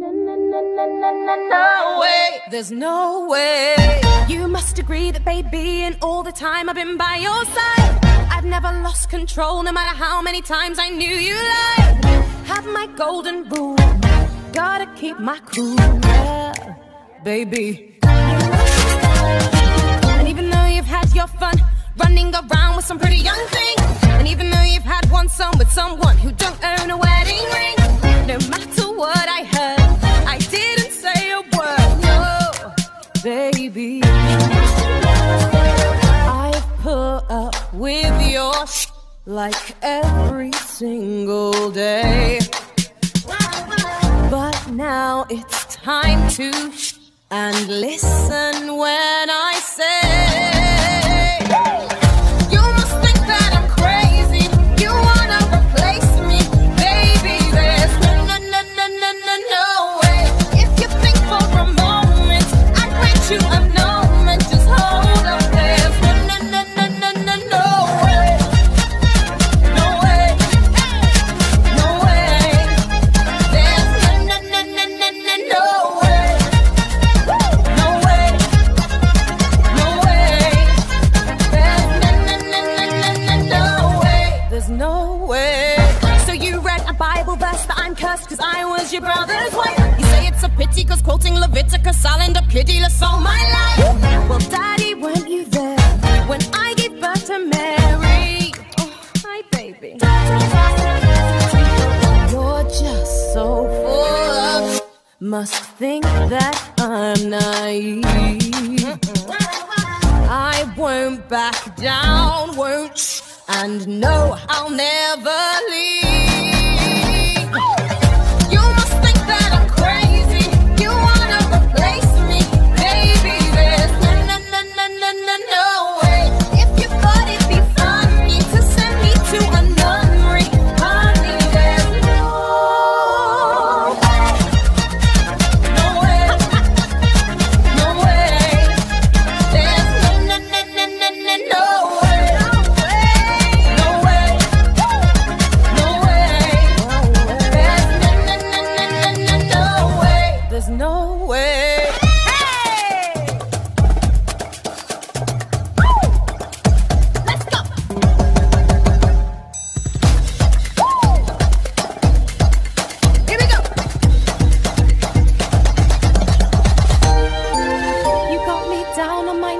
No way, there's no way. You must agree that, baby, and all the time I've been by your side. I've never lost control, no matter how many times I knew you lied. Have my golden rule, gotta keep my cool, yeah, baby. And even though you've had your fun running around with some pretty young thing, and even though you've had one son with someone who don't like every single day. But now it's time to and listen when I say. That I'm cursed cause I was your brother's wife. You say it's a pity cause quoting Leviticus I'll end up pitiless all my life. Well, daddy, weren't you there when I gave birth to Mary? Oh, hi, baby. You're just so full of must think that I'm naive. I won't back down, won't and no, I'll never leave.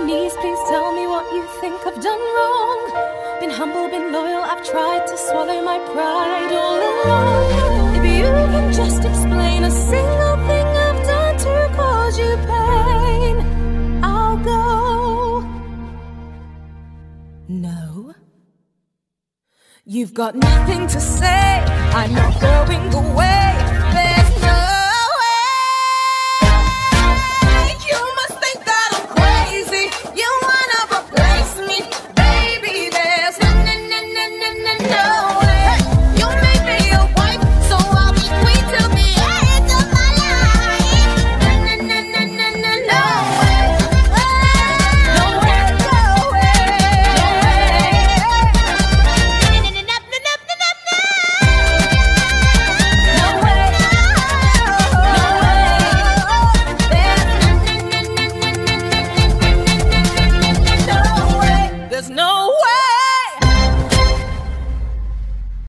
Knees. Please tell me what you think I've done wrong. Been humble, been loyal. I've tried to swallow my pride all along. If you can just explain a single thing I've done to cause you pain, I'll go. No. You've got nothing to say.